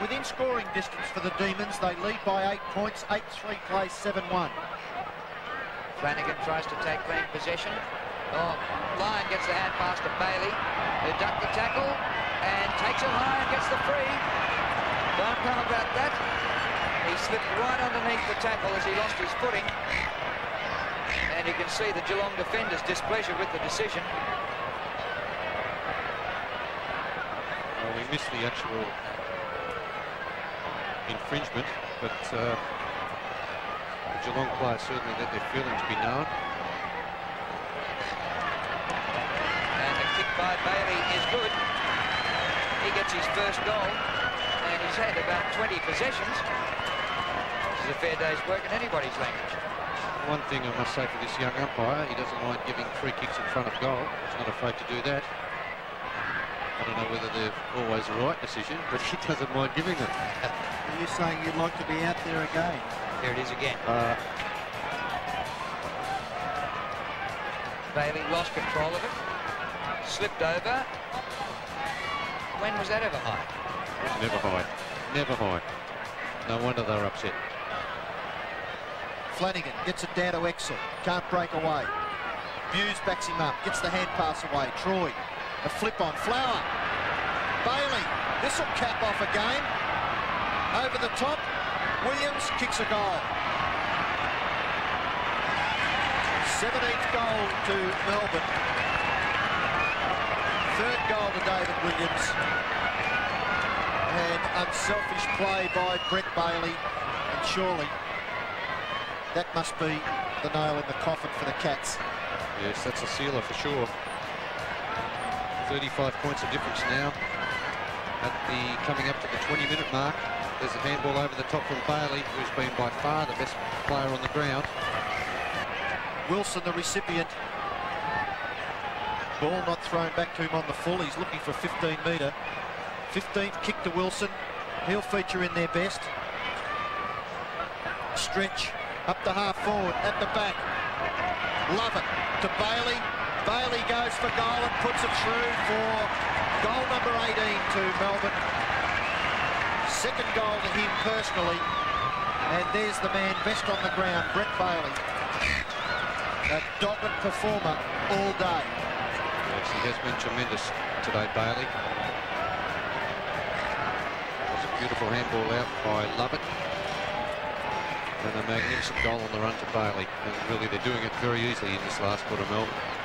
within scoring distance for the Demons. They lead by eight points, 8-3 plays 7-1. Flanagan tries to take clean possession. Oh, Lyon gets the hand pass to Bailey, who ducked the tackle and takes it high and gets the free. Don't come about that. He slipped right underneath the tackle as he lost his footing. And you can see the Geelong defender's displeasure with the decision. Well, we missed the actual infringement, but uh, the Geelong players certainly let their feelings be known. And the kick by Bailey is good. He gets his first goal, and he's had about 20 possessions. This is a fair day's work in anybody's language. One thing I must say for this young umpire, he doesn't mind giving free kicks in front of goal. He's not afraid to do that. I don't know whether they're always the right decision, but he doesn't mind giving them. Are you saying you'd like to be out there again? Here it is again. Uh, Bailey lost control of it, slipped over. When was that ever high? never high. Never high. No wonder they're upset. Flanagan gets it down to Exel. Can't break away. Muse backs him up. Gets the hand pass away. Troy. A flip on. Flower. Bailey. This will cap off a game. Over the top. Williams kicks a goal. 17th goal to Melbourne. Third goal to David Williams. And unselfish play by Bret Bailey. And surely that must be the nail in the coffin for the Cats. Yes, that's a sealer for sure. 35 points of difference now. At the coming up to the 20-minute mark, there's a handball over the top from Bailey, who's been by far the best player on the ground. Wilson, the recipient. Ball not thrown back to him on the full. He's looking for a 15 metre. 15th kick to Wilson. He'll feature in their best. Stretch up the half forward, at the back. Love it to Bailey. Bailey goes for goal and puts it through for goal number 18 to Melbourne. Second goal to him personally. And there's the man best on the ground, Bret Bailey. A dogged performer all day. Yes, he has been tremendous today, Bailey. It was a beautiful handball out by Lovett. And a magnificent goal on the run to Bailey. And really, they're doing it very easily in this last quarter, Melbourne.